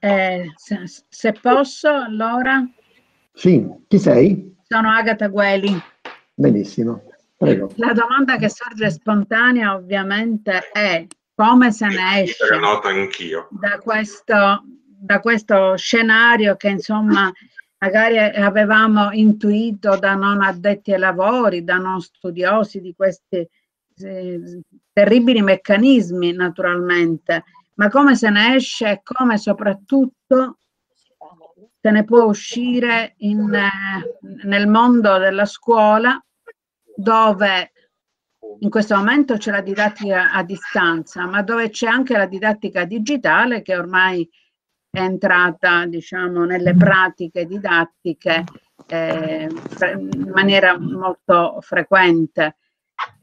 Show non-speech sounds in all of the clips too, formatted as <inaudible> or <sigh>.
Eh, se, se, posso, allora. Sì, chi sei? Sono Agata Gueli. Benissimo, prego. La domanda che sorge spontanea ovviamente è come se ne esce da questo, da questo scenario che insomma magari avevamo intuito da non addetti ai lavori, da non studiosi di questi eh, terribili meccanismi naturalmente, ma come se ne esce e come soprattutto se ne può uscire in, eh, nel mondo della scuola dove in questo momento c'è la didattica a distanza, ma dove c'è anche la didattica digitale che ormai è entrata diciamo, nelle pratiche didattiche eh, in maniera molto frequente.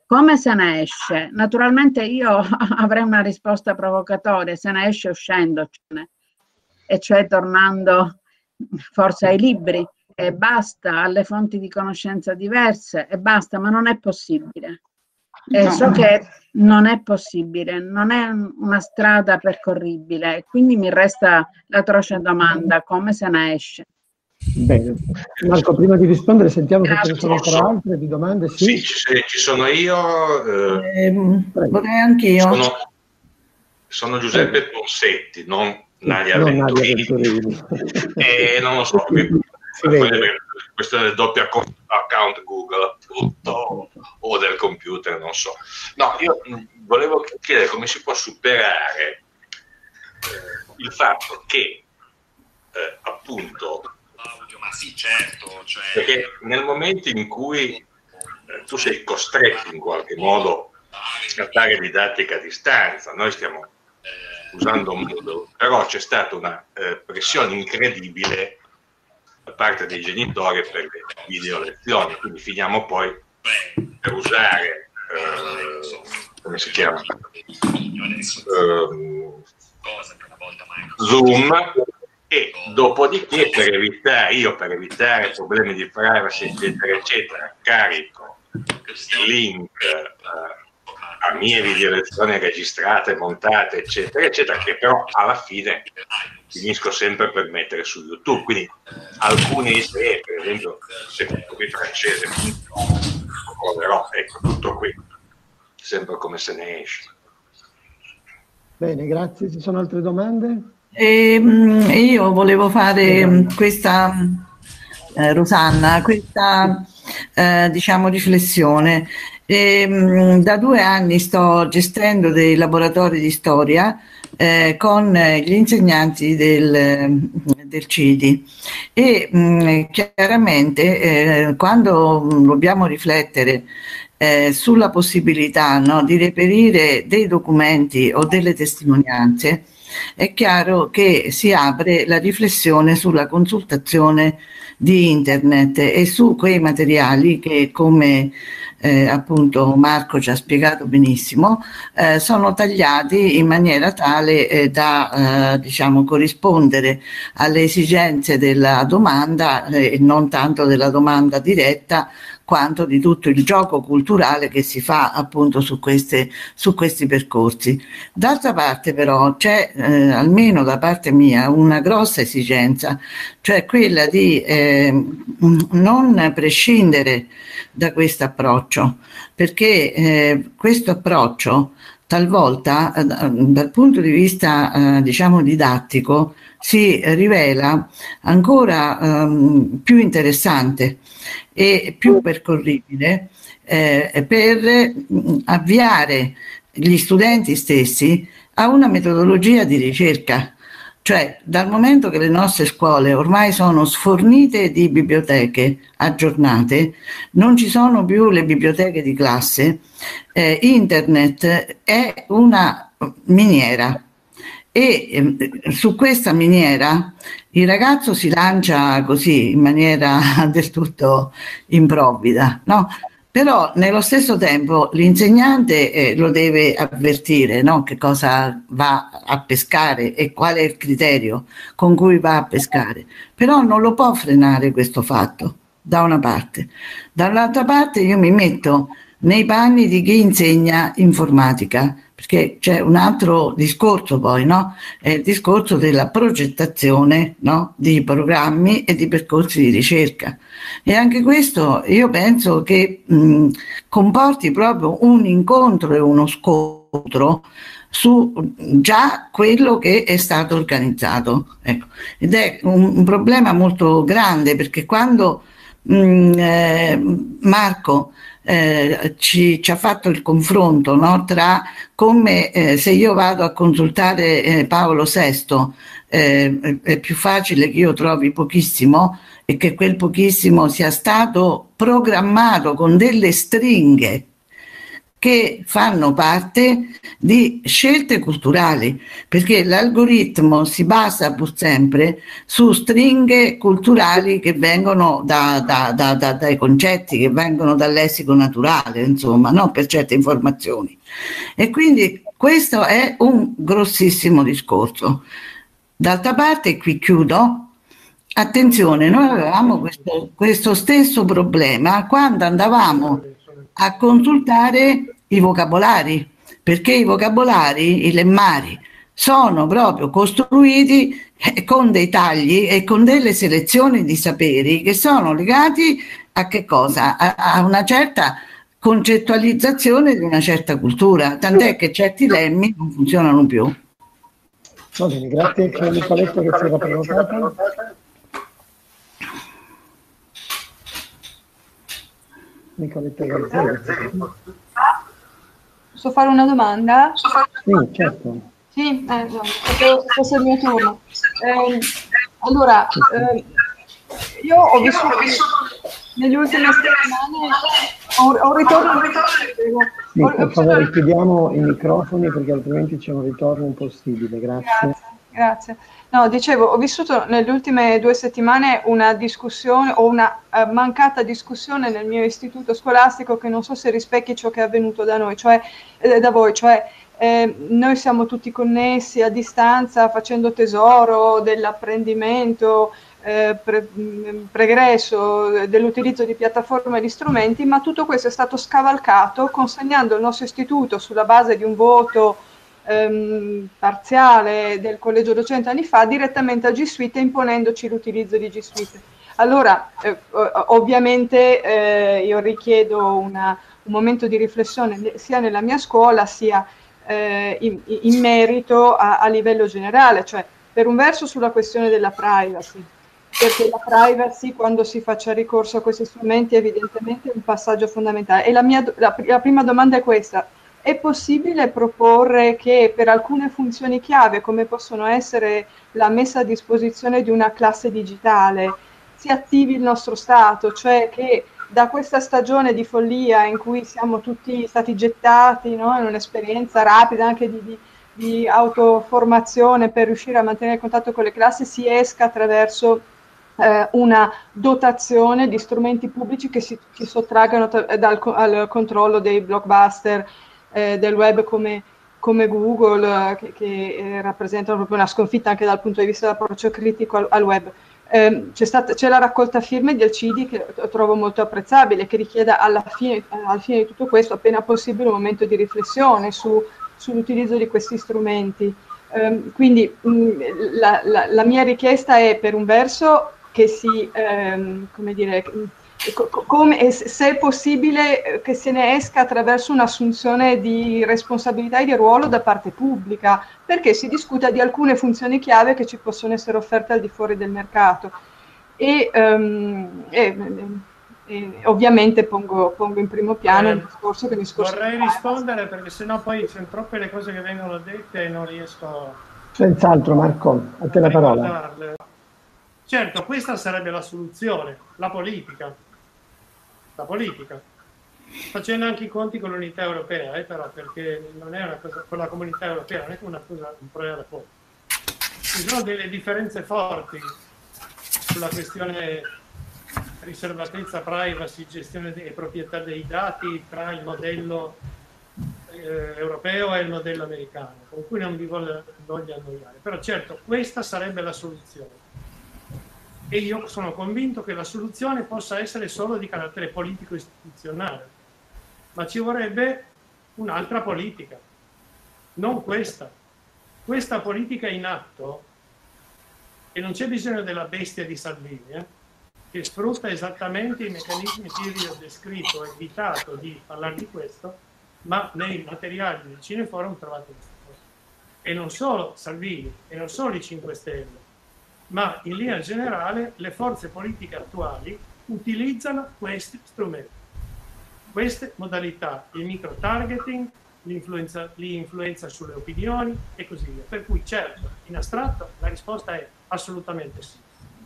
Come se ne esce? Naturalmente io <laughs> avrei una risposta provocatoria, se ne esce uscendocene, e cioè tornando forse ai libri e basta, alle fonti di conoscenza diverse e basta, ma non è possibile. E so che non è possibile, non è una strada percorribile, quindi mi resta l'atroce domanda, come se ne esce? Bene, Marco, prima di rispondere sentiamo se ce ne sono ancora altre di domande. Sì, sì ci, sono io. Eh, eh, vorrei anche io. Sono, sono Giuseppe Ponsetti, non Nadia Venturini. e <laughs> non lo so, questo del doppio account Google appunto o del computer, non so. No, io volevo chiedere come si può superare eh, il fatto che eh, appunto ma sì certo cioè... perché nel momento in cui eh, tu sei costretto in qualche modo a fare didattica a distanza noi stiamo usando Moodle però c'è stata una eh, pressione incredibile da parte dei genitori per le video lezioni, quindi finiamo poi per usare eh, come si chiama? Eh, Zoom e dopodiché per evitare io per evitare problemi di privacy eccetera eccetera carico il link eh, a mie video lezioni registrate, montate, eccetera, eccetera, che però alla fine finisco sempre per mettere su YouTube. Quindi alcune idee, per esempio, se qui francese, proverò, ecco, tutto qui, sempre come se ne esce. Bene, grazie. Ci sono altre domande? Eh, io volevo fare questa, eh, Rosanna, questa eh, diciamo riflessione. E, mh, da due anni sto gestendo dei laboratori di storia eh, con gli insegnanti del, del CIDI e mh, chiaramente eh, quando dobbiamo riflettere eh, sulla possibilità no, di reperire dei documenti o delle testimonianze, è chiaro che si apre la riflessione sulla consultazione di internet e su quei materiali che come eh, appunto Marco ci ha spiegato benissimo, eh, sono tagliati in maniera tale eh, da eh, diciamo, corrispondere alle esigenze della domanda eh, e non tanto della domanda diretta quanto di tutto il gioco culturale che si fa appunto su, queste, su questi percorsi. D'altra parte però c'è eh, almeno da parte mia una grossa esigenza, cioè quella di eh, non prescindere da questo approccio, perché eh, questo approccio talvolta eh, dal punto di vista eh, diciamo didattico si rivela ancora ehm, più interessante e più percorribile eh, per mm, avviare gli studenti stessi a una metodologia di ricerca. Cioè, dal momento che le nostre scuole ormai sono sfornite di biblioteche aggiornate, non ci sono più le biblioteche di classe, eh, internet è una miniera e eh, su questa miniera il ragazzo si lancia così in maniera <laughs> del tutto improvvida, no? Però nello stesso tempo l'insegnante eh, lo deve avvertire no? che cosa va a pescare e qual è il criterio con cui va a pescare. Però non lo può frenare questo fatto, da una parte. Dall'altra parte io mi metto nei panni di chi insegna informatica, perché c'è un altro discorso poi, no? È il discorso della progettazione no? di programmi e di percorsi di ricerca. E anche questo io penso che mh, comporti proprio un incontro e uno scontro su già quello che è stato organizzato. Ecco. Ed è un, un, problema molto grande perché quando mh, eh, Marco eh, ci, ci, ha fatto il confronto no, tra come eh, se io vado a consultare eh, Paolo VI eh, è più facile che io trovi pochissimo e che quel pochissimo sia stato programmato con delle stringhe che fanno parte di scelte culturali, perché l'algoritmo si basa pur sempre su stringhe culturali che vengono da, da, da, dai concetti, che vengono dal lessico naturale, insomma, no? per certe informazioni. E quindi questo è un grossissimo discorso. D'altra parte, qui chiudo, attenzione, noi avevamo questo, questo stesso problema quando andavamo a consultare i vocabolari, perché i vocabolari, i lemmari, sono proprio costruiti eh, con dei tagli e con delle selezioni di saperi che sono legati a che cosa? A, una certa concettualizzazione di una certa cultura, tant'è che certi lemmi non funzionano più. Va bene, grazie. C'è Nicoletto che si era prenotato. Nicoletta Garzella. Posso fare una domanda? Sì, certo. Sì, eh, no, questo è il mio turno. Eh, allora, eh, io ho vissuto negli ultimi settimane, ho, ho ritorno... Sì, per favore chiudiamo i microfoni perché altrimenti c'è un ritorno impossibile, grazie. Grazie, grazie. No, dicevo, ho vissuto nelle ultime due settimane una discussione o una uh, mancata discussione nel mio istituto scolastico che non so se rispecchi ciò che è avvenuto da noi, cioè eh, da voi, cioè eh, noi siamo tutti connessi a distanza facendo tesoro dell'apprendimento eh, pre, mm, pregresso dell'utilizzo di piattaforme e di strumenti, ma tutto questo è stato scavalcato consegnando il nostro istituto sulla base di un voto ehm, parziale del collegio docente anni fa direttamente a G Suite imponendoci l'utilizzo di G Suite. Allora, eh, ovviamente eh, io richiedo una, un momento di riflessione sia nella mia scuola sia eh, in, in, merito a, a livello generale, cioè per un verso sulla questione della privacy, perché la privacy quando si faccia ricorso a questi strumenti è evidentemente un passaggio fondamentale. E la, mia, la, la prima domanda è questa, è possibile proporre che per alcune funzioni chiave, come possono essere la messa a disposizione di una classe digitale, si attivi il nostro Stato, cioè che da questa stagione di follia in cui siamo tutti stati gettati no, in un'esperienza rapida anche di, di, di autoformazione per riuscire a mantenere contatto con le classi, si esca attraverso eh, una dotazione di strumenti pubblici che si, si sottraggano dal, al controllo dei blockbuster eh, del web come, come Google, eh, che, che eh, rappresentano proprio una sconfitta anche dal punto di vista dell'approccio critico al, al web. Eh, c'è, stata, c'è, la raccolta firme del CIDI che trovo molto apprezzabile, che richiede alla fine, alla fine di tutto questo, appena possibile, un momento di riflessione su, sull'utilizzo di questi strumenti. Eh, quindi mh, la, la, la, mia richiesta è per un verso che si, ehm, come dire, come, se è possibile eh, che se ne esca attraverso un'assunzione di responsabilità e di ruolo da parte pubblica, perché si discuta di alcune funzioni chiave che ci possono essere offerte al di fuori del mercato. E, um, e, e ovviamente pongo, pongo, in primo piano eh, il discorso che mi scorso. Vorrei rispondere perché sennò poi sono troppe le cose che vengono dette e non riesco. Senz'altro, Marco, a te la parola. Certo, questa sarebbe la soluzione, la politica la politica, facendo anche i conti con l'unità europea, eh, però, perché non è una cosa, con la comunità europea non è una cosa, un problema da poco. Ci sono delle differenze forti sulla questione riservatezza, privacy, gestione e proprietà dei dati tra il modello eh, europeo e il modello americano, con cui non vi voglio, voglio annoiare. Però certo, questa sarebbe la soluzione e io sono convinto che la soluzione possa essere solo di carattere politico-istituzionale. ma ci vorrebbe un'altra politica, non questa. Questa politica in atto, e non c'è bisogno della bestia di Salvini, eh, che sfrutta esattamente i meccanismi che io ho descritto, ho evitato di parlare di questo, ma nei materiali del Cineforum trovate questa cosa. E non solo Salvini, e non solo i 5 Stelle, ma in linea generale le forze politiche attuali utilizzano questi strumenti, queste modalità, il micro-targeting, l'influenza, l'influenza sulle opinioni e così via. Per cui certo, in astratto la risposta è assolutamente sì.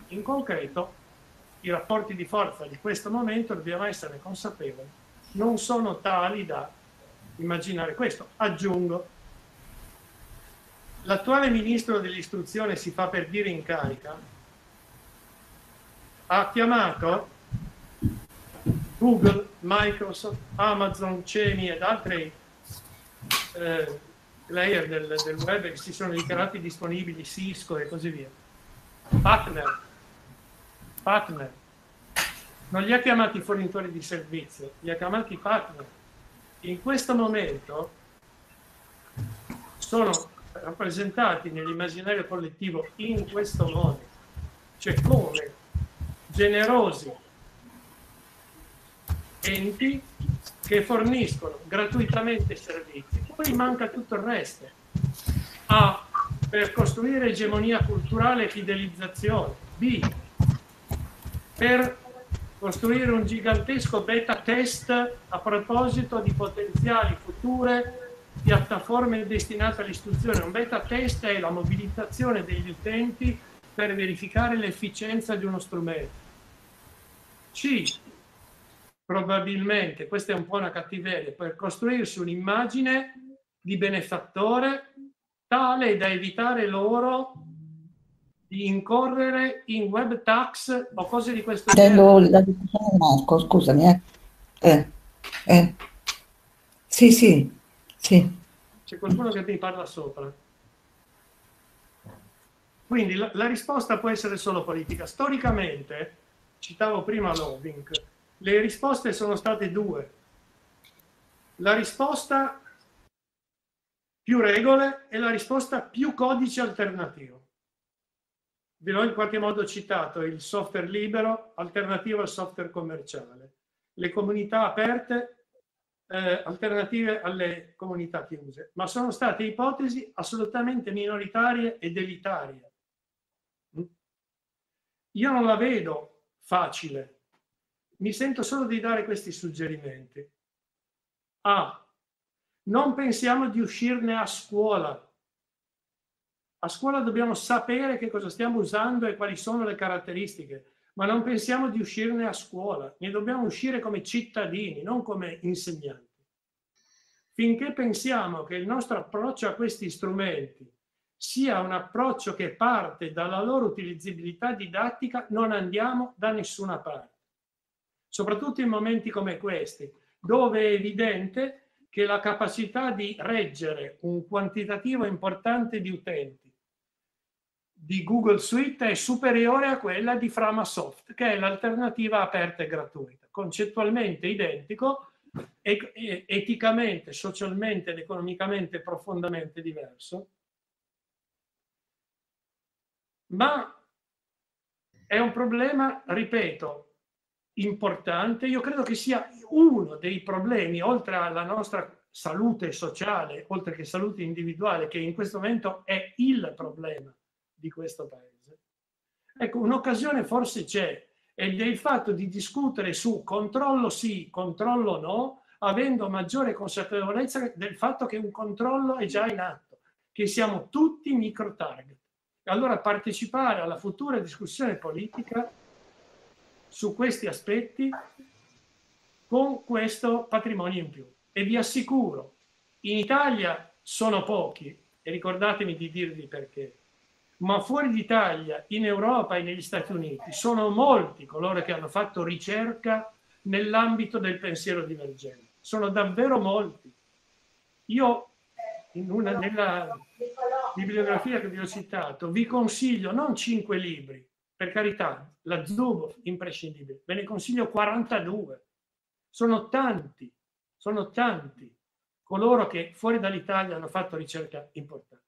In concreto, i rapporti di forza di questo momento, dobbiamo essere consapevoli, non sono tali da immaginare questo. Aggiungo, l'attuale ministro dell'istruzione si fa per dire in carica, ha chiamato Google, Microsoft, Amazon, CEMI ed altri eh, player del, del, web che si sono dichiarati disponibili, Cisco e così via. Partner, partner. Non li ha chiamati fornitori di servizio, li ha chiamati partner. In questo momento sono rappresentati nell'immaginario collettivo in questo modo, cioè come generosi enti che forniscono gratuitamente servizi, poi manca tutto il resto. A, per costruire egemonia culturale e fidelizzazione. B, per costruire un gigantesco beta test a proposito di potenziali future piattaforme destinate all'istruzione. Un beta test è la mobilitazione degli utenti per verificare l'efficienza di uno strumento. C, probabilmente, questa è un po' una cattiveria, per costruirsi un'immagine di benefattore tale da evitare loro di incorrere in web tax o cose di questo Tengo genere. la Marco, scusami. Eh. Eh. Eh. Sì, sì, sì. C'è qualcuno che mi parla sopra. Quindi la, la risposta può essere solo politica. Storicamente, citavo prima Lovink, le risposte sono state due. La risposta più regole e la risposta più codice alternativo. Ve l'ho in qualche modo citato, il software libero alternativo al software commerciale, le comunità aperte eh, alternative alle comunità chiuse, ma sono state ipotesi assolutamente minoritarie ed elitarie. Io non la vedo facile mi sento solo di dare questi suggerimenti. A. Non pensiamo di uscirne a scuola. A scuola dobbiamo sapere che cosa stiamo usando e quali sono le caratteristiche, ma non pensiamo di uscirne a scuola. Ne dobbiamo uscire come cittadini, non come insegnanti. Finché pensiamo che il nostro approccio a questi strumenti sia un approccio che parte dalla loro utilizzabilità didattica, non andiamo da nessuna parte soprattutto in momenti come questi, dove è evidente che la capacità di reggere un quantitativo importante di utenti di Google Suite è superiore a quella di Framasoft, che è l'alternativa aperta e gratuita, concettualmente identico, eticamente, socialmente ed economicamente profondamente diverso, ma è un problema, ripeto, importante, io credo che sia uno dei problemi, oltre alla nostra salute sociale, oltre che salute individuale, che in questo momento è il problema di questo paese. Ecco, un'occasione forse c'è, ed è il fatto di discutere su controllo sì, controllo no, avendo maggiore consapevolezza del fatto che un controllo è già in atto, che siamo tutti micro target. Allora partecipare alla futura discussione politica su questi aspetti con questo patrimonio in più. E vi assicuro, in Italia sono pochi, e ricordatemi di dirvi perché, ma fuori d'Italia, in Europa e negli Stati Uniti, sono molti coloro che hanno fatto ricerca nell'ambito del pensiero divergente. Sono davvero molti. Io, una, nella bibliografia che vi ho citato, vi consiglio non cinque libri, per carità, la Zuboff imprescindibile, ve ne consiglio 42. Sono tanti, sono tanti coloro che fuori dall'Italia hanno fatto ricerca importante,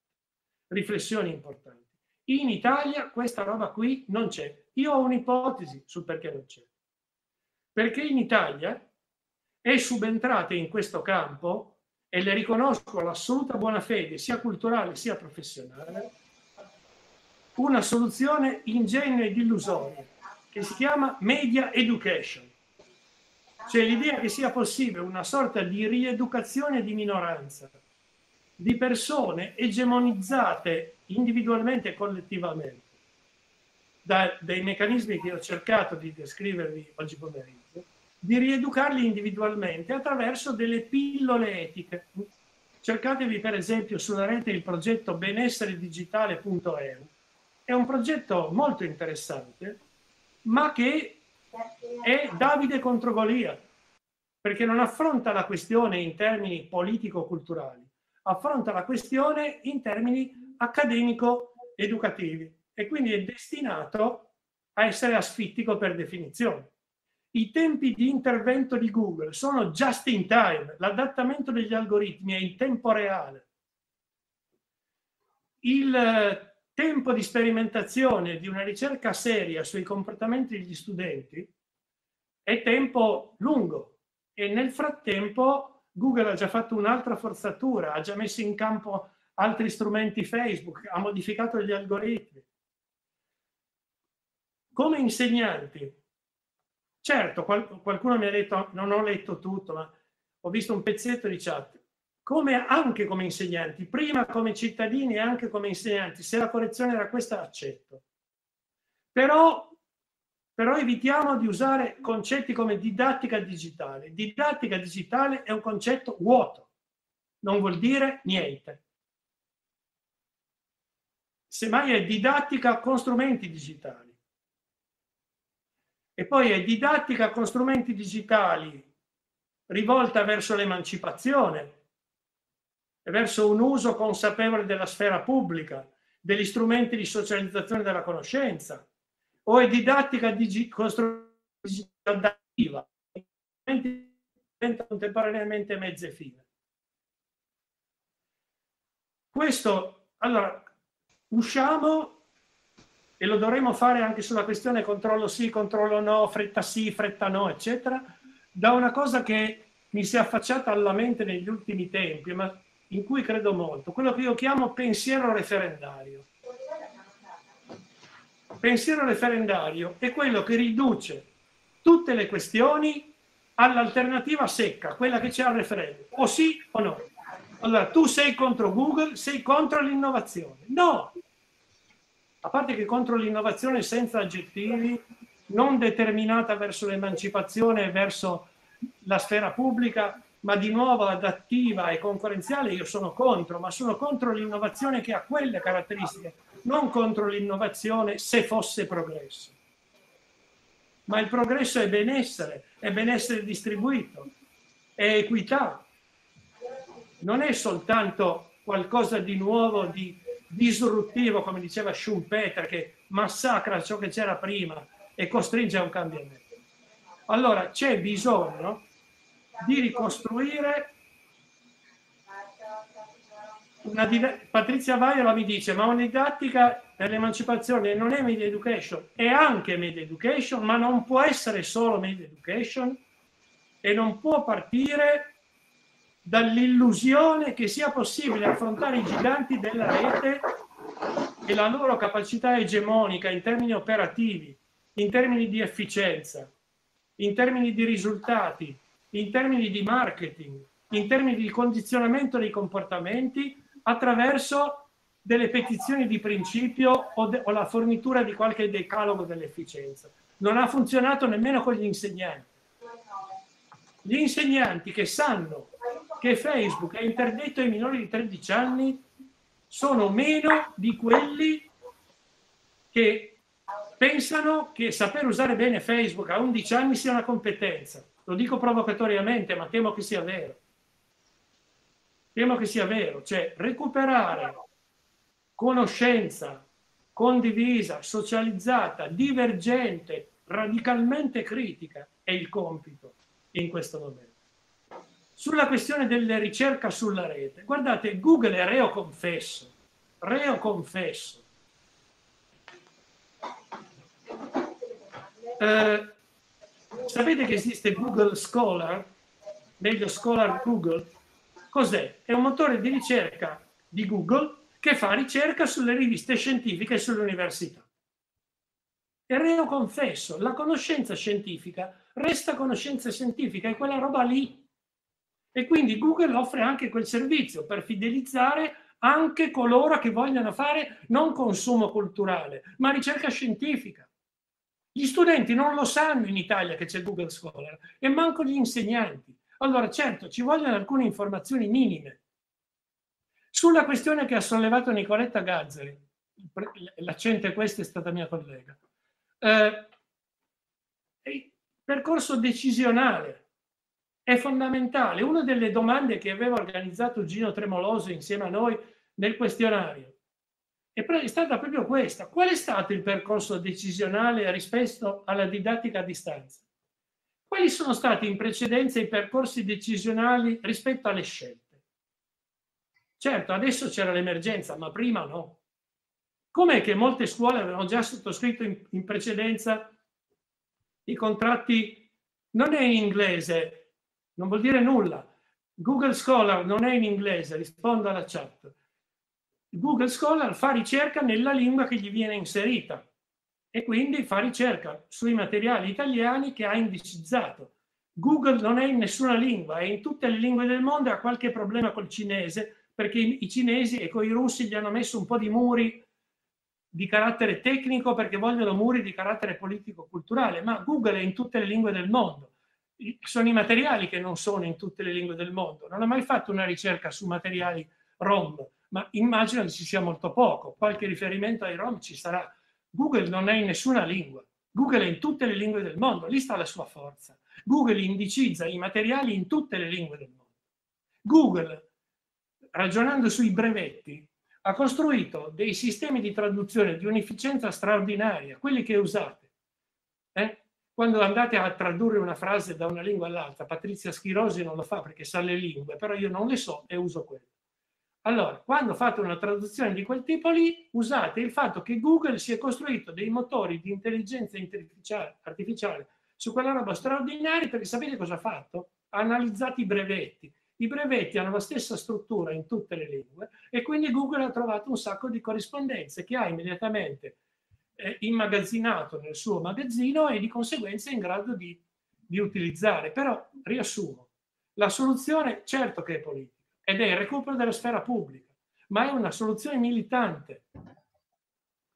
riflessioni importanti. In Italia questa roba qui non c'è. Io ho un'ipotesi sul perché non c'è. Perché in Italia è subentrata in questo campo, e le riconosco l'assoluta buona fede, sia culturale sia professionale, una soluzione ingenua ed illusoria che si chiama media education. Cioè l'idea che sia possibile una sorta di rieducazione di minoranza, di persone egemonizzate individualmente e collettivamente da, dai meccanismi che ho cercato di descrivervi oggi pomeriggio, di rieducarli individualmente attraverso delle pillole etiche. Cercatevi per esempio sulla rete il progetto benesseredigitale.eu. È un progetto molto interessante, ma che è Davide contro Golia, perché non affronta la questione in termini politico-culturali, affronta la questione in termini accademico-educativi e quindi è destinato a essere asfittico per definizione. I tempi di intervento di Google sono just in time, l'adattamento degli algoritmi è in tempo reale. Il tempo di sperimentazione di una ricerca seria sui comportamenti degli studenti è tempo lungo e nel frattempo Google ha già fatto un'altra forzatura, ha già messo in campo altri strumenti Facebook, ha modificato gli algoritmi. Come insegnanti, certo, qualcuno mi ha detto, non ho letto tutto, ma ho visto un pezzetto di chat, come anche come insegnanti, prima come cittadini e anche come insegnanti, se la correzione era questa accetto. Però, però evitiamo di usare concetti come didattica digitale. Didattica digitale è un concetto vuoto, non vuol dire niente. Semmai è didattica con strumenti digitali. E poi è didattica con strumenti digitali rivolta verso l'emancipazione verso un uso consapevole della sfera pubblica, degli strumenti di socializzazione della conoscenza, o è didattica digi- adattiva, diventa contemporaneamente mezze fine. Questo, allora, usciamo e lo dovremo fare anche sulla questione controllo sì, controllo no, fretta sì, fretta no, eccetera, da una cosa che mi si è affacciata alla mente negli ultimi tempi, ma in cui credo molto, quello che io chiamo pensiero referendario. Pensiero referendario è quello che riduce tutte le questioni all'alternativa secca, quella che c'è al referendum, o sì o no. Allora, tu sei contro Google, sei contro l'innovazione. No, a parte che contro l'innovazione senza aggettivi, non determinata verso l'emancipazione verso la sfera pubblica, ma di nuovo adattiva e concorrenziale, io sono contro, ma sono contro l'innovazione che ha quelle caratteristiche, non contro l'innovazione se fosse progresso. Ma il progresso è benessere, è benessere distribuito, è equità. Non è soltanto qualcosa di nuovo, di disruttivo, come diceva Schumpeter, che massacra ciò che c'era prima e costringe a un cambiamento. Allora c'è bisogno di ricostruire una Patrizia Vaiola mi dice ma una didattica per l'emancipazione non è media education, è anche media education, ma non può essere solo media education e non può partire dall'illusione che sia possibile affrontare i giganti della rete e la loro capacità egemonica in termini operativi, in termini di efficienza, in termini di risultati, in termini di marketing, in termini di condizionamento dei comportamenti attraverso delle petizioni di principio o, de- o la fornitura di qualche decalogo dell'efficienza. Non ha funzionato nemmeno con gli insegnanti. Gli insegnanti che sanno che Facebook è interdetto ai minori di 13 anni sono meno di quelli che pensano che saper usare bene Facebook a 11 anni sia una competenza. Lo dico provocatoriamente, ma temo che sia vero. Temo che sia vero, cioè recuperare conoscenza condivisa, socializzata, divergente, radicalmente critica è il compito in questo momento. sulla questione della ricerca sulla rete. Guardate, Google è reo confesso, reo confesso. Eh, sapete che esiste Google Scholar, meglio Scholar Google? Cos'è? È un motore di ricerca di Google che fa ricerca sulle riviste scientifiche e sulle università. È reo confesso, la conoscenza scientifica resta conoscenza scientifica, è quella roba lì. E quindi Google offre anche quel servizio per fidelizzare anche coloro che vogliono fare non consumo culturale, ma ricerca scientifica. Gli studenti non lo sanno in Italia che c'è Google Scholar e manco gli insegnanti. Allora, certo, ci vogliono alcune informazioni minime. Sulla questione che ha sollevato Nicoletta Gazzari, l'accento questa è stata mia collega, eh, il percorso decisionale è fondamentale. Una delle domande che aveva organizzato Gino Tremoloso insieme a noi nel questionario è stata proprio questa. Qual è stato il percorso decisionale rispetto alla didattica a distanza? Quali sono stati in precedenza i percorsi decisionali rispetto alle scelte? Certo, adesso c'era l'emergenza, ma prima no. Com'è che molte scuole avevano già sottoscritto in, in precedenza i contratti, non è in inglese, non vuol dire nulla. Google Scholar non è in inglese, rispondo alla chat Google Scholar fa ricerca nella lingua che gli viene inserita e quindi fa ricerca sui materiali italiani che ha indicizzato. Google non è in nessuna lingua, è in tutte le lingue del mondo e ha qualche problema col cinese perché i cinesi e con i russi gli hanno messo un po' di muri di carattere tecnico perché vogliono muri di carattere politico-culturale, ma Google è in tutte le lingue del mondo. Sono i materiali che non sono in tutte le lingue del mondo. Non ho mai fatto una ricerca su materiali ROM, ma immagino che ci sia molto poco. Qualche riferimento ai rom ci sarà. Google non è in nessuna lingua. Google è in tutte le lingue del mondo, lì sta la sua forza. Google indicizza i materiali in tutte le lingue del mondo. Google, ragionando sui brevetti, ha costruito dei sistemi di traduzione di un'efficienza straordinaria, quelli che usate. Eh? Quando andate a tradurre una frase da una lingua all'altra, Patrizia Schirosi non lo fa perché sa le lingue, però io non le so e uso quello. Allora, quando fate una traduzione di quel tipo lì, usate il fatto che Google si è costruito dei motori di intelligenza artificiale su quella roba straordinaria perché sapete cosa ha fatto? Ha analizzato i brevetti. I brevetti hanno la stessa struttura in tutte le lingue e quindi Google ha trovato un sacco di corrispondenze che ha immediatamente eh, immagazzinato nel suo magazzino e di conseguenza è in grado di, di utilizzare. Però, riassumo, la soluzione certo che è politica ed è il recupero della sfera pubblica, ma è una soluzione militante,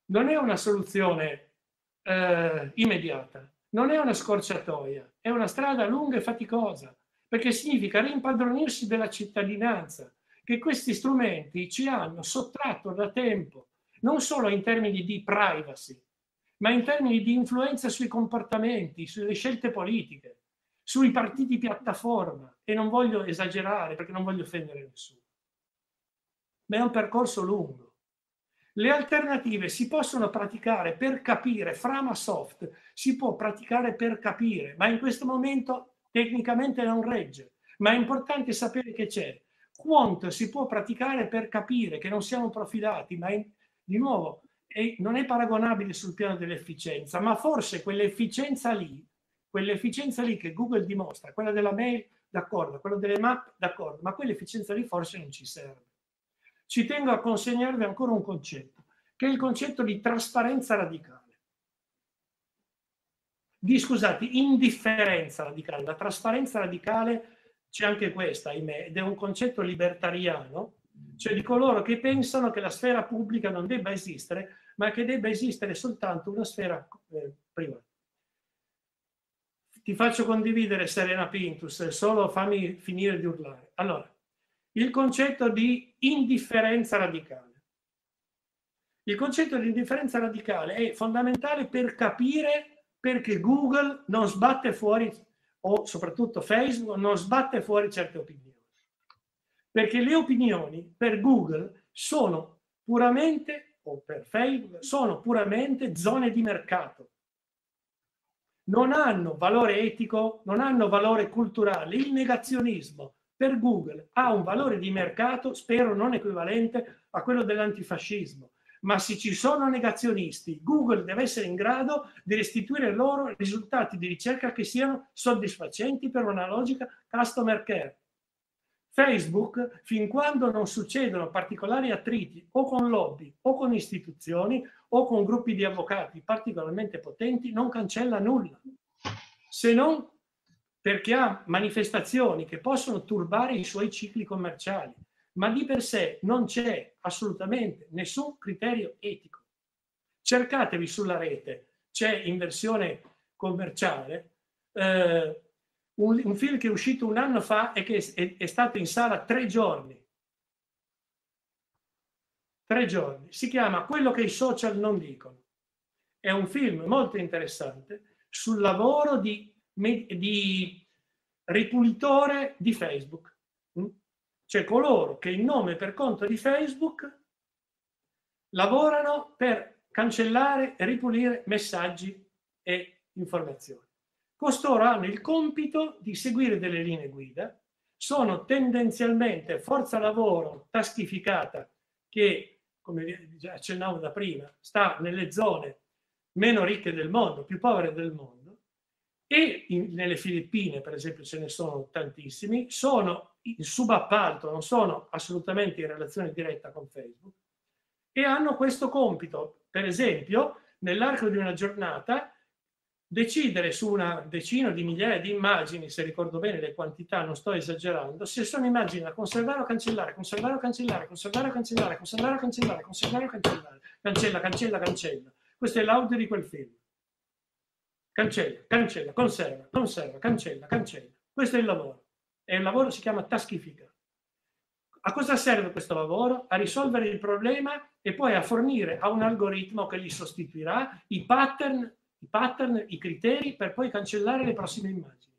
non è una soluzione eh, immediata, non è una scorciatoia, è una strada lunga e faticosa, perché significa rimpadronirsi della cittadinanza, che questi strumenti ci hanno sottratto da tempo, non solo in termini di privacy, ma in termini di influenza sui comportamenti, sulle scelte politiche sui partiti piattaforma e non voglio esagerare perché non voglio offendere nessuno. Ma è un percorso lungo. Le alternative si possono praticare per capire, Framasoft si può praticare per capire, ma in questo momento tecnicamente non regge. Ma è importante sapere che c'è. Quanto si può praticare per capire che non siamo profilati, ma in, di nuovo è, non è paragonabile sul piano dell'efficienza, ma forse quell'efficienza lì quell'efficienza lì che Google dimostra, quella della mail, d'accordo, quella delle map, d'accordo, ma quell'efficienza lì forse non ci serve. Ci tengo a consegnarvi ancora un concetto, che è il concetto di trasparenza radicale. Di, scusate, indifferenza radicale. La trasparenza radicale c'è anche questa, ahimè, ed è un concetto libertariano, cioè di coloro che pensano che la sfera pubblica non debba esistere, ma che debba esistere soltanto una sfera eh, privata. Ti faccio condividere Serena Pintus, solo fammi finire di urlare. Allora, il concetto di indifferenza radicale. Il concetto di indifferenza radicale è fondamentale per capire perché Google non sbatte fuori, o soprattutto Facebook, non sbatte fuori certe opinioni. Perché le opinioni per Google sono puramente, o per Facebook, sono puramente zone di mercato non hanno valore etico, non hanno valore culturale. Il negazionismo per Google ha un valore di mercato, spero non equivalente a quello dell'antifascismo. Ma se ci sono negazionisti, Google deve essere in grado di restituire loro risultati di ricerca che siano soddisfacenti per una logica customer care. Facebook, fin quando non succedono particolari attriti o con lobby o con istituzioni o con gruppi di avvocati particolarmente potenti, non cancella nulla, se non perché ha manifestazioni che possono turbare i suoi cicli commerciali, ma di per sé non c'è assolutamente nessun criterio etico. Cercatevi sulla rete, c'è in versione commerciale eh, un, un, film che è uscito un anno fa e che è, è stato in sala tre giorni. Tre giorni. Si chiama Quello che i social non dicono. È un film molto interessante sul lavoro di di ripulitore di Facebook. Cioè coloro che in nome per conto di Facebook lavorano per cancellare e ripulire messaggi e informazioni. Costoro hanno il compito di seguire delle linee guida, sono tendenzialmente forza lavoro taschificata che, come accennavo da prima, sta nelle zone meno ricche del mondo, più povere del mondo, e in, nelle Filippine, per esempio, ce ne sono tantissimi, sono in subappalto, non sono assolutamente in relazione diretta con Facebook. E hanno questo compito, per esempio, nell'arco di una giornata, decidere su una decina di migliaia di immagini, se ricordo bene le quantità, non sto esagerando, se sono immagini da conservare o cancellare, conservare o cancellare, conservare o cancellare, conservare o cancellare, conservare o cancellare, cancella, cancella, cancella. Questo è l'audio di quel film cancella, cancella, conserva, conserva, cancella, cancella. Questo è il lavoro. E il lavoro si chiama taskifica. A cosa serve questo lavoro? A risolvere il problema e poi a fornire a un algoritmo che gli sostituirà i pattern, i, pattern, i criteri per poi cancellare le prossime immagini.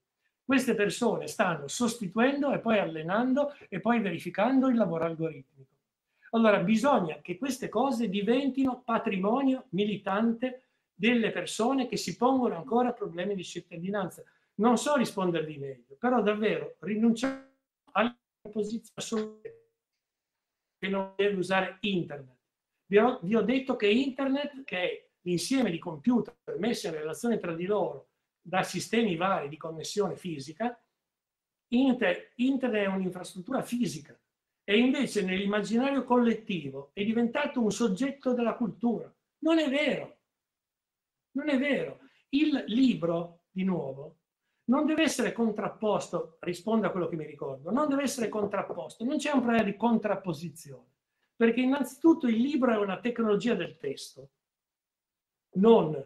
Queste persone stanno sostituendo e poi allenando e poi verificando il lavoro algoritmico. Allora bisogna che queste cose diventino patrimonio militante delle persone che si pongono ancora problemi di cittadinanza. Non so rispondervi meglio, però davvero rinunciare alla posizione assoluta che non deve usare internet. Vi ho, vi ho detto che internet, che è l'insieme di computer messi in relazione tra di loro da sistemi vari di connessione fisica, Inter, internet è un'infrastruttura fisica e invece nell'immaginario collettivo è diventato un soggetto della cultura. Non è vero. Non è vero. Il libro, di nuovo, non deve essere contrapposto, rispondo a quello che mi ricordo, non deve essere contrapposto, non c'è un problema di contrapposizione, perché innanzitutto il libro è una tecnologia del testo, non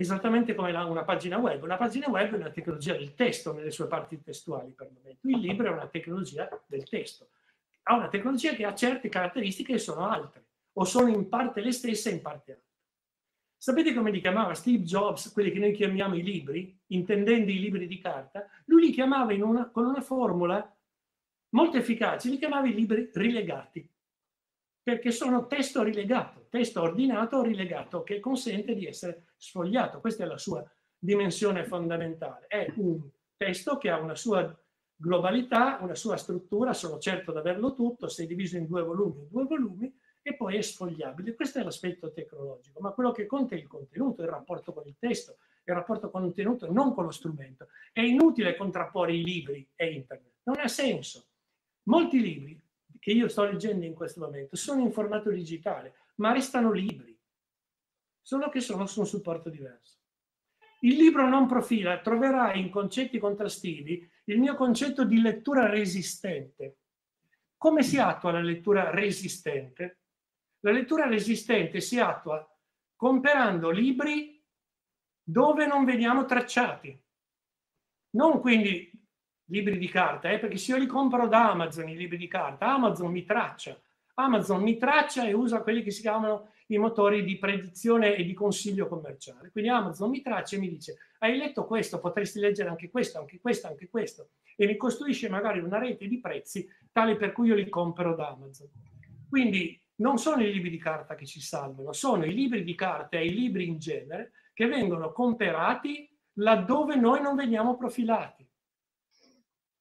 esattamente come la, una pagina web. Una pagina web è una tecnologia del testo nelle sue parti testuali, per il momento. Il libro è una tecnologia del testo. Ha una tecnologia che ha certe caratteristiche che sono altre, o sono in parte le stesse e in parte altre. Sapete come li chiamava Steve Jobs, quelli che noi chiamiamo i libri, intendendo i libri di carta? Lui li chiamava una, con una formula molto efficace, li chiamava i libri rilegati, perché sono testo rilegato, testo ordinato o rilegato, che consente di essere sfogliato. Questa è la sua dimensione fondamentale. È un testo che ha una sua globalità, una sua struttura, sono certo di averlo tutto, se diviso in due volumi, in due volumi, e poi è sfogliabile. Questo è l'aspetto tecnologico, ma quello che conta è il contenuto, il rapporto con il testo, il rapporto con il contenuto, non con lo strumento. È inutile contrapporre i libri e internet, non ha senso. Molti libri che io sto leggendo in questo momento sono in formato digitale, ma restano libri, solo che sono su un supporto diverso. Il libro non profila, troverà in concetti contrastivi il mio concetto di lettura resistente. Come si attua la lettura resistente? La lettura resistente si attua comprando libri dove non veniamo tracciati. Non quindi libri di carta, eh, perché se io li compro da Amazon i libri di carta, Amazon mi traccia. Amazon mi traccia e usa quelli che si chiamano i motori di predizione e di consiglio commerciale. Quindi Amazon mi traccia e mi dice: Hai letto questo, potresti leggere anche questo, anche questo, anche questo. E mi costruisce magari una rete di prezzi tale per cui io li compro da Amazon. Quindi non sono i libri di carta che ci salvano, sono i libri di carta e i libri in genere che vengono comprati laddove noi non veniamo profilati.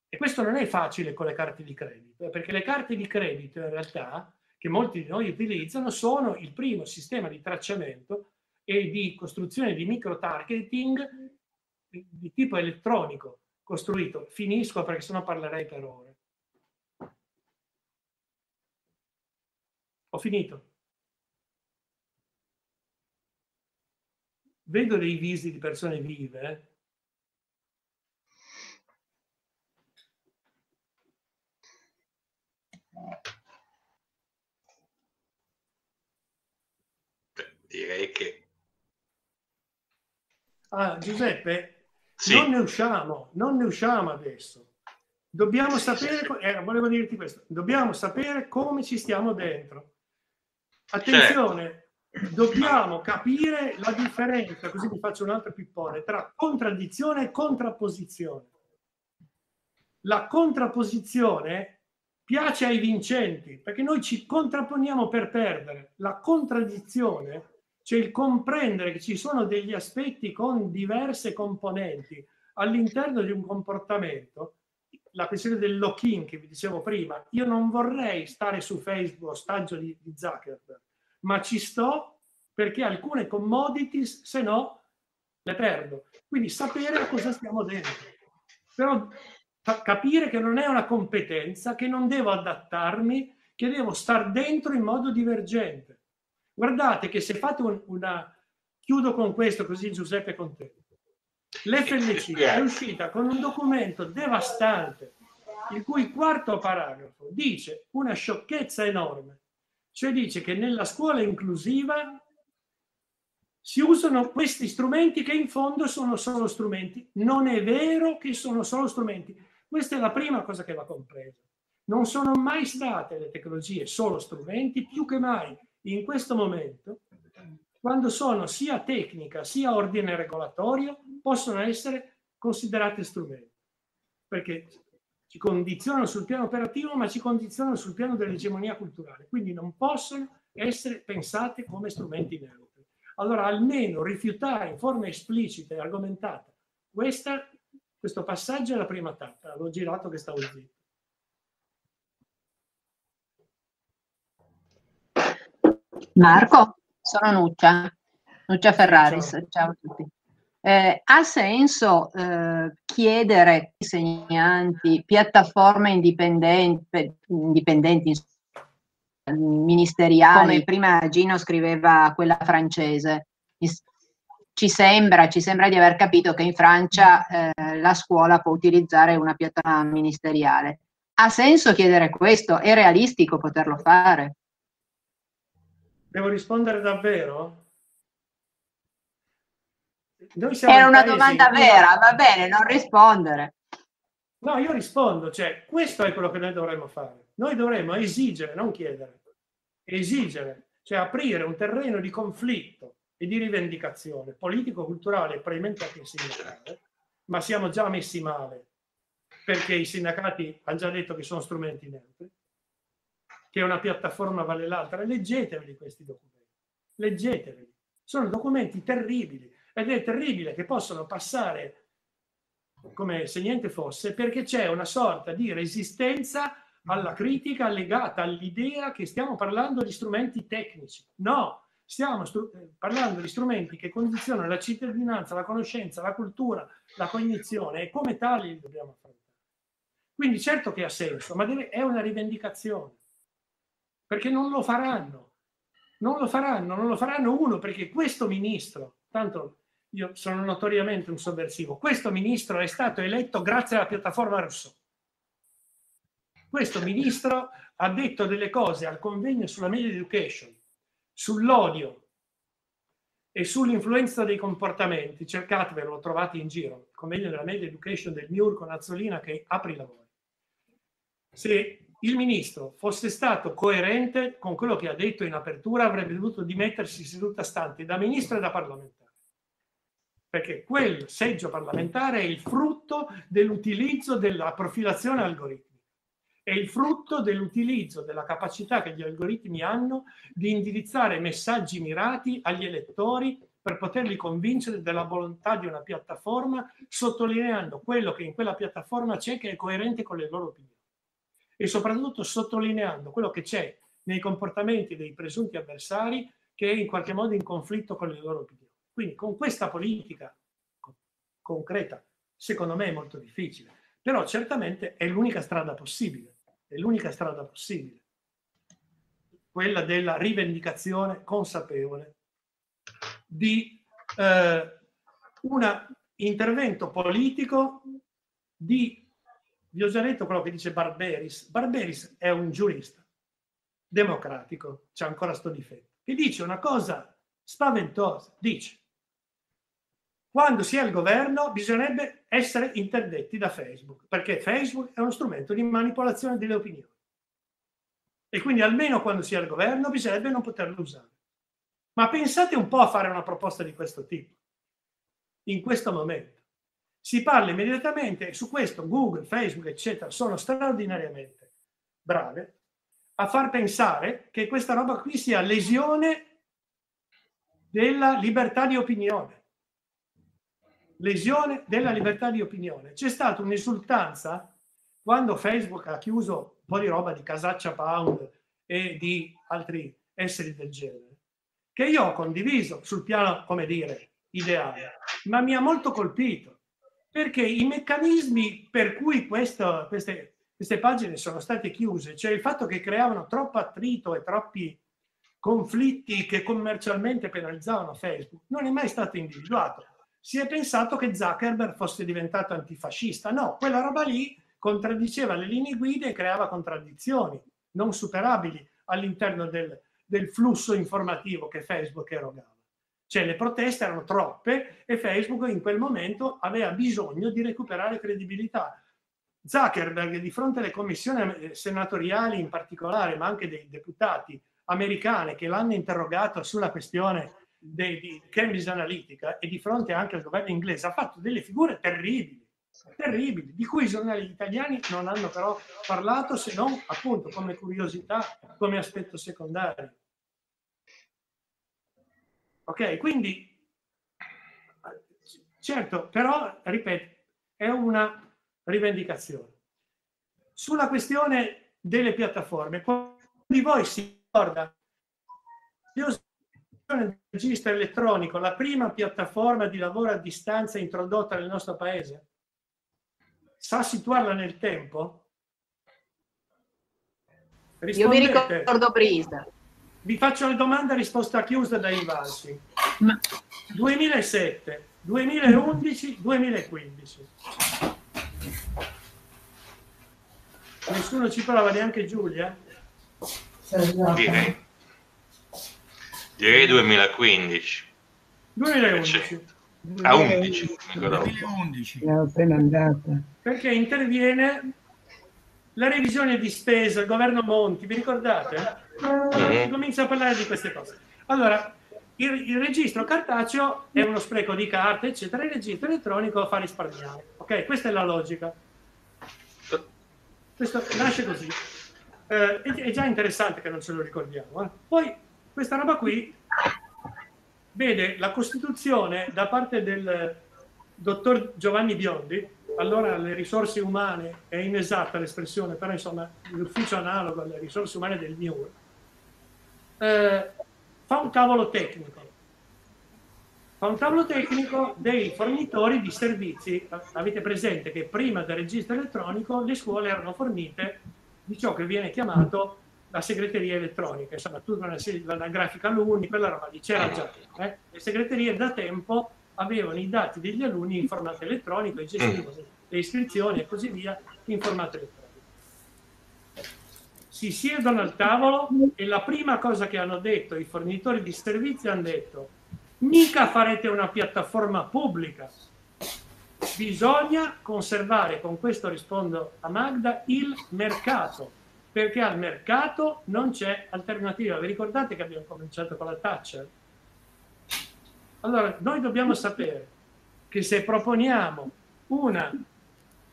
E questo non è facile con le carte di credito, eh, perché le carte di credito in realtà, che molti di noi utilizzano, sono il primo sistema di tracciamento e di costruzione di micro-targeting di tipo elettronico costruito. Finisco perché sennò parlerei per ore. Ho finito. Vedo dei visi di persone vive. Direi che... Ah, Giuseppe, sì. non ne usciamo, non ne usciamo adesso. Dobbiamo sapere, eh, volevo dirti questo, dobbiamo sapere come ci stiamo dentro. Attenzione, certo. dobbiamo capire la differenza, così vi faccio un altro pippone, tra contraddizione e contrapposizione. La contrapposizione piace ai vincenti, perché noi ci contrapponiamo per perdere. La contraddizione, cioè il comprendere che ci sono degli aspetti con diverse componenti all'interno di un comportamento, la questione del lock-in che vi dicevo prima, io non vorrei stare su Facebook ostaggio di, di Zuckerberg, ma ci sto perché alcune commodities, se no, le perdo. Quindi sapere a cosa stiamo dentro. Però capire che non è una competenza, che non devo adattarmi, che devo star dentro in modo divergente. Guardate che se fate un, una... Chiudo con questo, così Giuseppe è contento. L'FNC è uscita con un documento devastante, il cui quarto paragrafo dice una sciocchezza enorme, cioè dice che nella scuola inclusiva si usano questi strumenti che in fondo sono solo strumenti. Non è vero che sono solo strumenti. Questa è la prima cosa che va compresa. Non sono mai state le tecnologie solo strumenti, più che mai in questo momento, quando sono sia tecnica sia ordine regolatorio, possono essere considerate strumenti. Perché ci condizionano sul piano operativo, ma ci condizionano sul piano dell'egemonia culturale. Quindi non possono essere pensate come strumenti neutri. Allora, almeno rifiutare in forma esplicita e argomentata questa questo passaggio è la prima tappa, l'ho girato che stavo zitto. Marco, sono Nuccia, Nuccia Ferraris, ciao, ciao a tutti. Eh, ha senso eh, chiedere ai insegnanti piattaforme indipendenti, indipendenti ministeriali, come prima Gino scriveva quella francese, ci sembra, ci sembra di aver capito che in Francia eh, la scuola può utilizzare una piattaforma ministeriale. Ha senso chiedere questo? È realistico poterlo fare? Devo rispondere davvero? Era una domanda vera, va bene, non rispondere. No, io rispondo, cioè questo è quello che noi dovremmo fare. Noi dovremmo esigere, non chiedere, esigere, cioè aprire un terreno di conflitto e di rivendicazione politico-culturale e probabilmente anche sindacale, ma siamo già messi male perché i sindacati hanno già detto che sono strumenti neutri, che una piattaforma vale l'altra. Leggeteveli questi documenti, leggeteveli. Sono documenti terribili ed è terribile che possano passare come se niente fosse perché c'è una sorta di resistenza alla critica legata all'idea che stiamo parlando di strumenti tecnici. No, stiamo eh, parlando di strumenti che condizionano la cittadinanza, la conoscenza, la cultura, la cognizione e come tali li dobbiamo affrontare. Quindi certo che ha senso, ma deve, è una rivendicazione, perché non lo faranno, non lo faranno, non lo faranno uno perché questo ministro, tanto io sono notoriamente un sovversivo, questo ministro è stato eletto grazie alla piattaforma Rousseau. Questo ministro ha detto delle cose al convegno sulla media education sull'odio e sull'influenza dei comportamenti, cercatevelo, lo trovate in giro, il convegno della Media Education del MIUR con Azzolina che apre i lavori. Se il ministro fosse stato coerente con quello che ha detto in apertura, avrebbe dovuto dimettersi seduta stante da ministro e da parlamentare. Perché quel seggio parlamentare è il frutto dell'utilizzo della profilazione algoritmica è il frutto dell'utilizzo della capacità che gli algoritmi hanno di indirizzare messaggi mirati agli elettori per poterli convincere della volontà di una piattaforma, sottolineando quello che in quella piattaforma c'è che è coerente con le loro opinioni e soprattutto sottolineando quello che c'è nei comportamenti dei presunti avversari che è in qualche modo in conflitto con le loro opinioni. Quindi con questa politica concreta, secondo me è molto difficile, però certamente è l'unica strada possibile, è l'unica strada possibile, quella della rivendicazione consapevole di eh, un intervento politico di, vi ho già detto quello che dice Barberis, Barberis è un giurista democratico, c'è ancora sto difetto, che dice una cosa spaventosa, dice quando si è al governo bisognerebbe essere interdetti da Facebook, perché Facebook è uno strumento di manipolazione delle opinioni. E quindi almeno quando si è al governo bisognerebbe non poterlo usare. Ma pensate un po' a fare una proposta di questo tipo, in questo momento. Si parla immediatamente, su questo Google, Facebook, eccetera, sono straordinariamente brave a far pensare che questa roba qui sia lesione della libertà di opinione. Lesione della libertà di opinione. C'è stata un'esultanza quando Facebook ha chiuso un po' di roba di Casaccia Pound e di altri esseri del genere, che io ho condiviso sul piano, come dire, ideale, ma mi ha molto colpito, perché i meccanismi per cui questo, queste, queste pagine sono state chiuse, cioè il fatto che creavano troppo attrito e troppi conflitti che commercialmente penalizzavano Facebook, non è mai stato individuato. Si è pensato che Zuckerberg fosse diventato antifascista. No, quella roba lì contraddiceva le linee guida e creava contraddizioni non superabili all'interno del, del flusso informativo che Facebook erogava. Cioè le proteste erano troppe e Facebook in quel momento aveva bisogno di recuperare credibilità. Zuckerberg di fronte alle commissioni senatoriali in particolare, ma anche dei deputati americane che l'hanno interrogato sulla questione dei, di Cambridge Analytica e di fronte anche al governo inglese, ha fatto delle figure terribili, terribili, di cui i giornali italiani non hanno però parlato se non appunto come curiosità, come aspetto secondario. Ok, quindi certo, però, ripeto, è una rivendicazione. Sulla questione delle piattaforme, quando di voi si ricorda il registro elettronico, la prima piattaforma di lavoro a distanza introdotta nel nostro paese? Sa situarla nel tempo? Rispondete. Io mi ricordo Brisa. Vi faccio la domanda risposta chiusa da Invalsi. Ma... 2007, 2011, 2015. Nessuno ci prova, neanche Giulia? Direi. Direi 2015. 2011. A 11, 2011. È appena andata. Perché interviene la revisione di spesa, il governo Monti, vi ricordate? Mm. Comincia a parlare di queste cose. Allora, il, il, registro cartaceo è uno spreco di carte, eccetera, il registro elettronico fa risparmiare. Ok, questa è la logica. Questo nasce così eh, è, già interessante che non ce lo ricordiamo. Eh. Poi questa roba qui vede la Costituzione da parte del dottor Giovanni Biondi, allora le risorse umane, è inesatta l'espressione, però insomma l'ufficio analogo alle risorse umane del MIUR, eh, fa un tavolo tecnico. Fa un tavolo tecnico dei fornitori di servizi. Avete presente che prima del registro elettronico le scuole erano fornite di ciò che viene chiamato la segreteria elettronica, insomma tutta una serie l'anagrafica alunni, quella roba lì c'era già. Eh? Le segreterie da tempo avevano i dati degli alunni in formato elettronico, i gestivano le iscrizioni e così via in formato elettronico. Si siedono al tavolo e la prima cosa che hanno detto i fornitori di servizi hanno detto mica farete una piattaforma pubblica, bisogna conservare, con questo rispondo a Magda, il mercato, perché al mercato non c'è alternativa. Vi ricordate che abbiamo cominciato con la Thatcher? Allora, noi dobbiamo sapere che se proponiamo una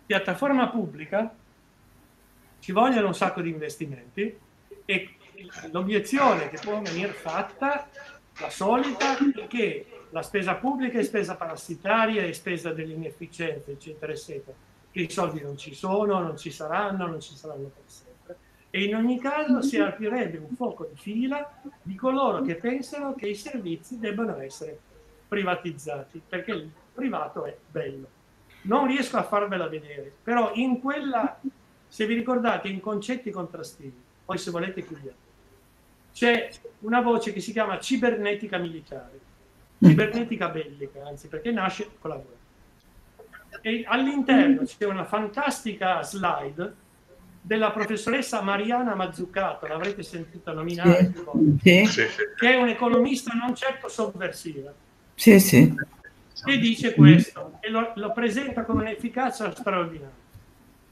piattaforma pubblica, ci vogliono un sacco di investimenti e l'obiezione che può venire fatta La solita è che la spesa pubblica è spesa parassitaria, è spesa dell'inefficienza, eccetera, eccetera. Che i soldi non ci sono, non ci saranno, non ci saranno per sempre. E in ogni caso si aprirebbe un fuoco di fila di coloro che pensano che i servizi debbano essere privatizzati, perché il privato è bello. Non riesco a farvela vedere, però in quella, se vi ricordate, in concetti contrastivi, poi se volete chiudiamo, c'è una voce che si chiama cibernetica militare cibernetica bellica, anzi perché nasce con la guerra. E all'interno c'è una fantastica slide della professoressa Mariana Mazzucato, l'avrete sentita nominare sì, sì. che è un'economista non certo sovversiva. Sì, sì. E dice questo, e lo, lo presenta con un'efficacia straordinaria.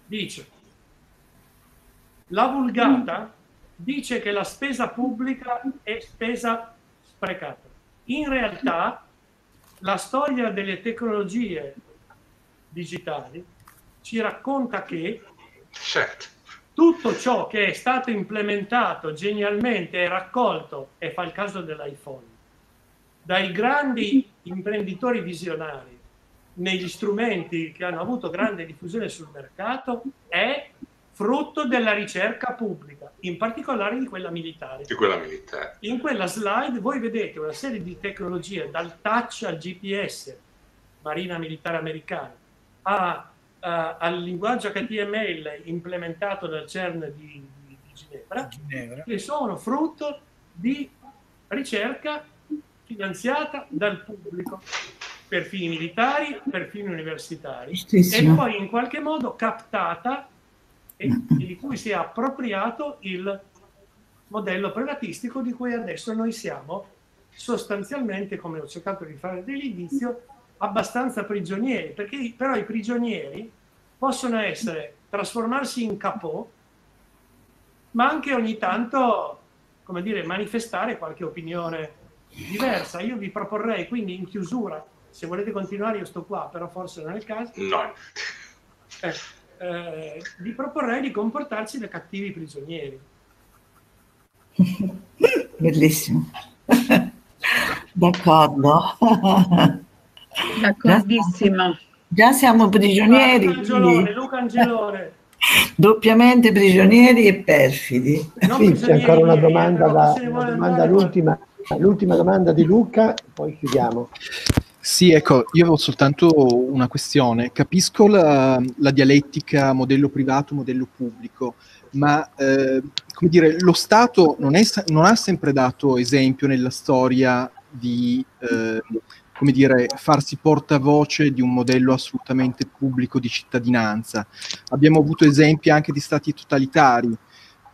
Dice, la vulgata dice che la spesa pubblica è spesa sprecata in realtà la storia delle tecnologie digitali ci racconta che certo. Tutto ciò che è stato implementato genialmente e raccolto, e fa il caso dell'iPhone, dai grandi imprenditori visionari negli strumenti che hanno avuto grande diffusione sul mercato, è frutto della ricerca pubblica, in particolare di quella militare. Di quella militare. In quella slide voi vedete una serie di tecnologie, dal touch al GPS, Marina Militare Americana, a, a, al linguaggio HTML implementato dal CERN di, di, di Ginevra, Ginevra, che sono frutto di ricerca finanziata dal pubblico per fini militari, per fini universitari, Giustissimo. e poi in qualche modo captata e, e di cui si è appropriato il modello privatistico di cui adesso noi siamo sostanzialmente, come ho cercato di fare dall'inizio, abbastanza prigionieri, perché però i prigionieri possono essere, trasformarsi in capò, ma anche ogni tanto, come dire, manifestare qualche opinione diversa. Io vi proporrei quindi in chiusura, se volete continuare io sto qua, però forse non è il caso. No. Eh, eh, vi proporrei di comportarsi da cattivi prigionieri. <laughs> Bellissimo. <laughs> D'accordo. <laughs> D'accordissimo. Già siamo prigionieri. Luca Angelone, Luca Angelone. <laughs> Doppiamente prigionieri e perfidi. sì, c'è ancora una domanda, da, una domanda l'ultima, l'ultima domanda di Luca, poi chiudiamo. Sì, ecco, io avevo soltanto una questione. Capisco la, la dialettica modello privato, modello pubblico, ma eh, come dire, lo Stato non, è, non, ha sempre dato esempio nella storia di eh, come dire, farsi portavoce di un modello assolutamente pubblico di cittadinanza. Abbiamo avuto esempi anche di stati totalitari.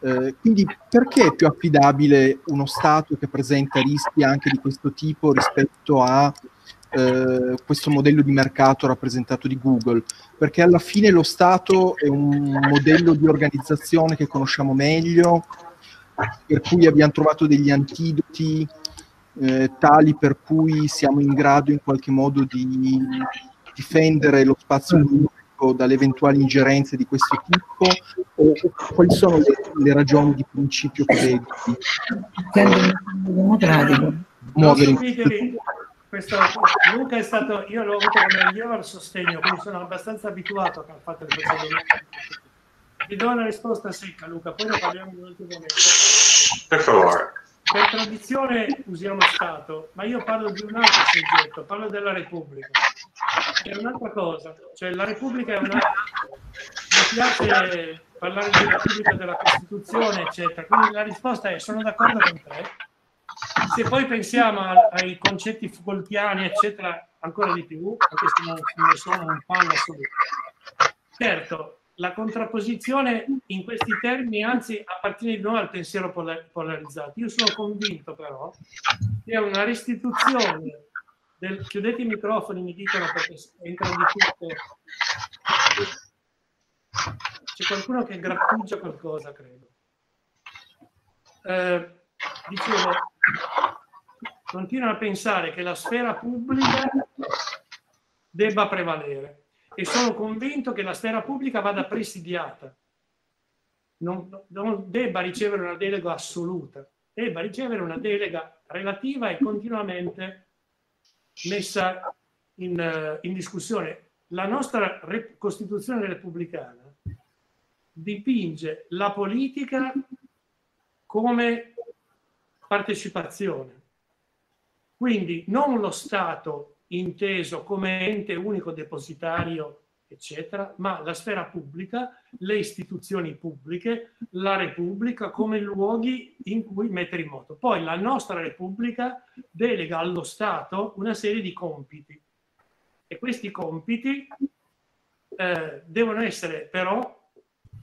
Eh, quindi perché è più affidabile uno Stato che presenta rischi anche di questo tipo rispetto a eh, questo modello di mercato rappresentato di Google, perché alla fine lo Stato è un modello di organizzazione che conosciamo meglio, per cui abbiamo trovato degli antidoti eh, tali per cui siamo in grado in qualche modo di difendere lo spazio pubblico dalle eventuali ingerenze di questo tipo o, quali sono le, le ragioni di principio che vedi? Democratico. Muovere in questo, Luca è stato, io l'ho avuto come miglior sostegno, quindi sono abbastanza abituato al fatto che questa domanda. Ti do una risposta secca, Luca, poi ne parliamo in un altro momento. Per favore. Per tradizione usiamo Stato, ma io parlo di un altro soggetto, parlo della Repubblica. È un'altra cosa, cioè la Repubblica è una... Mi piace parlare di Repubblica della Costituzione, eccetera, quindi la risposta è sono d'accordo con te, se poi pensiamo ai concetti Foucaultiani, eccetera, ancora di più, anche se non ne sono un fan assoluto. Certo, la contrapposizione in questi termini, anzi, appartiene di nuovo al pensiero polarizzato. Io sono convinto, però, che una restituzione del... Chiudete i microfoni, mi dicono perché entrano di tutto. C'è qualcuno che grattugia qualcosa, credo. Eh, dicevo, continuano a pensare che la sfera pubblica debba prevalere e sono convinto che la sfera pubblica vada presidiata, non, non debba ricevere una delega assoluta, debba ricevere una delega relativa e continuamente messa in, eh, in discussione. La nostra Costituzione repubblicana dipinge la politica come partecipazione. Quindi non lo Stato inteso come ente unico depositario, eccetera, ma la sfera pubblica, le istituzioni pubbliche, la Repubblica come luoghi in cui mettere in moto. Poi la nostra Repubblica delega allo Stato una serie di compiti e questi compiti eh, devono essere però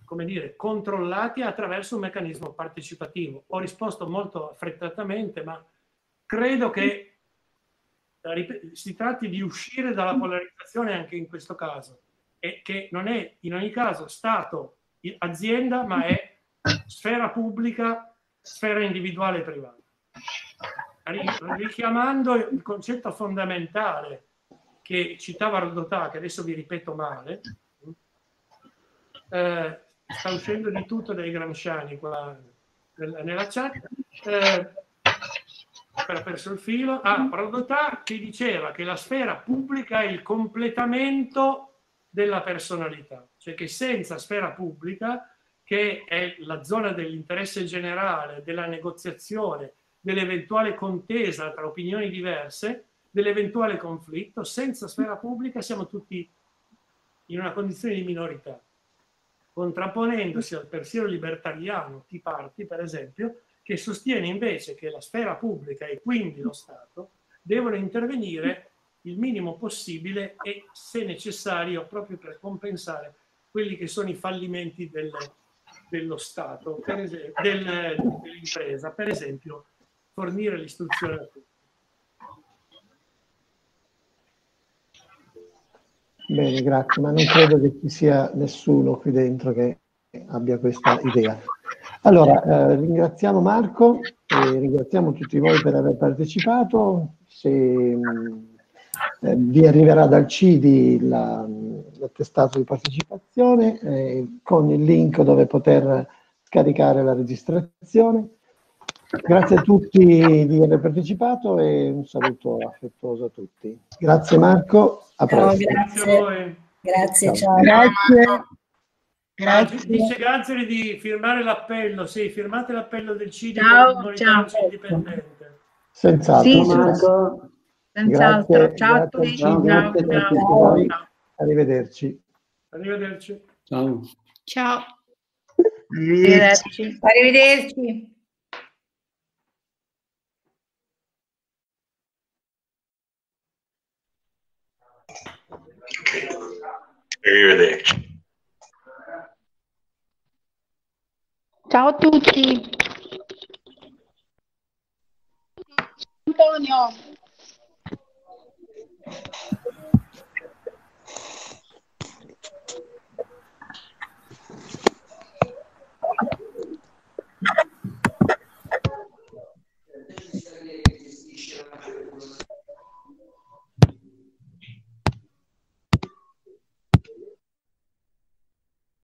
come dire, controllati attraverso un meccanismo partecipativo. Ho risposto molto affrettatamente, ma credo che si tratti di uscire dalla polarizzazione anche in questo caso e che non è in ogni caso Stato, azienda, ma è sfera pubblica, sfera individuale e privata. Richiamando il concetto fondamentale che citava Rodotà, che adesso vi ripeto male, eh, sta uscendo di tutto dai gramsciani qua nella chat. Eh, ho perso il filo. Ah, Rodotà che diceva che la sfera pubblica è il completamento della personalità, cioè che senza sfera pubblica, che è la zona dell'interesse generale, della negoziazione, dell'eventuale contesa tra opinioni diverse, dell'eventuale conflitto, senza sfera pubblica siamo tutti in una condizione di minorità contrapponendosi al pensiero libertariano Tea Party, per esempio, che sostiene invece che la sfera pubblica e quindi lo Stato devono intervenire il minimo possibile e, se necessario, proprio per compensare quelli che sono i fallimenti del, dello Stato, per esempio, del, dell'impresa, per esempio fornire l'istruzione a tutti. Bene, grazie, ma non credo che ci sia nessuno qui dentro che abbia questa idea. Allora, eh, ringraziamo Marco e ringraziamo tutti voi per aver partecipato. Se mh, eh, vi arriverà dal CIDI l'attestato di partecipazione eh, con il link dove poter scaricare la registrazione. Grazie a tutti di aver partecipato e un saluto affettuoso a tutti. Grazie Marco, a presto. grazie. Grazie, ciao. Grazie. Grazie. Dice Gazzeri di firmare l'appello. Sì, firmate l'appello del CIDI ciao, per ciao. indipendente. Senz'altro. Sì, Marco. Senz'altro. Grazie, ciao a tutti. Ciao, grazie ciao, ciao. Arrivederci. Arrivederci. Ciao. Ciao. Arrivederci. Arrivederci. Arrivederci. Ciao a tutti. Antonio.